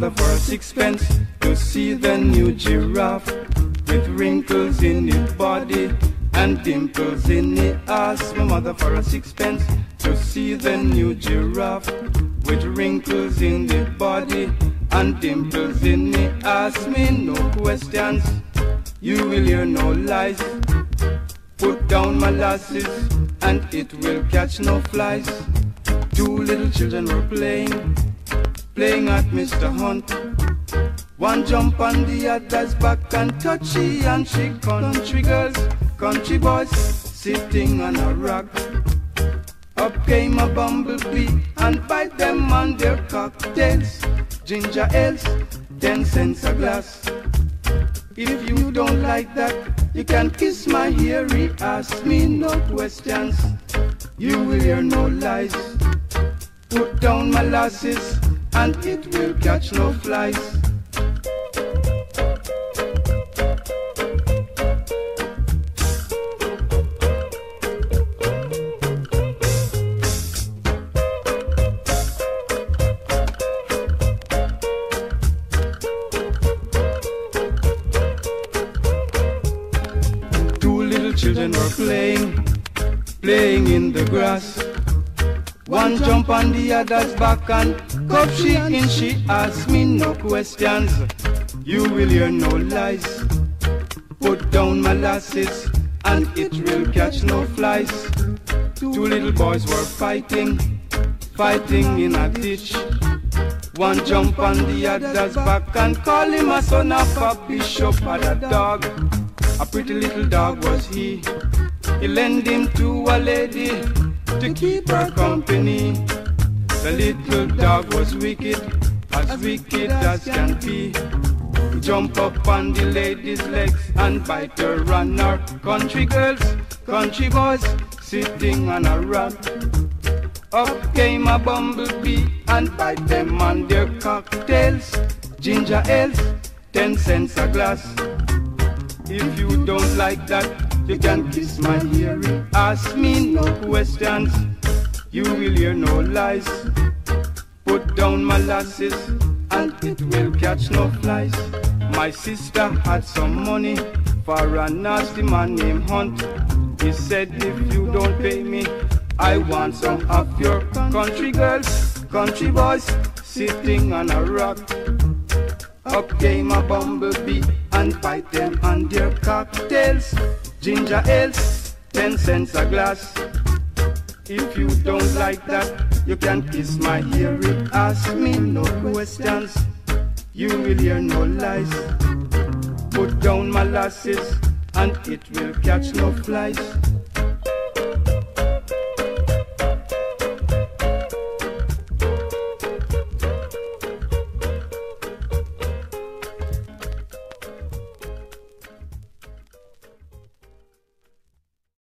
mother for a sixpence to see the new giraffe with wrinkles in its body and dimples in the ass. My mother for a sixpence to see the new giraffe with wrinkles in the body and dimples in the ass. Me no questions, you will hear no lies. Put down molasses and it will catch no flies. Two little children were playing, playing at Mr. Hunt. One jump on the other's back and touchy and she country girls, country boys sitting on a rock. Up came a bumblebee and bite them on their cocktails. Ginger ales, ten cents a glass. If you don't like that, you can kiss my hairy ass, me no questions. You will hear no lies. Put down molasses and it will catch no flies. Two little children were playing, playing in the grass. One jump on the other's back and cup she in. She asked me no questions. You will hear no lies. Put down molasses and it will catch no flies. Two little boys were fighting, fighting in a ditch. One jump on the other's back and call him a son of a bishop and a dog. A pretty little dog was he. He lent him to a lady to keep her company. The little dog was wicked, as wicked as can be. Jump up on the lady's legs and bite her on her. Country girls, country boys, sitting on a rock. Up came a bumblebee and bite them on their cocktails. Ginger ales, ten cents a glass. If you don't like that, you can kiss my ear. Ask me no questions. You will hear no lies. Put down molasses and it will catch no flies. My sister had some money for a nasty man named Hunt. He said, if you don't pay me, I want some of your country girls, country boys, sitting on a rock. Up came a bumblebee and bite them on their cocktails. Ginger ales, ten cents a glass. If you don't like that, you can kiss my ear. Ask me no questions. You will hear no lies. Put down molasses and it will catch no flies.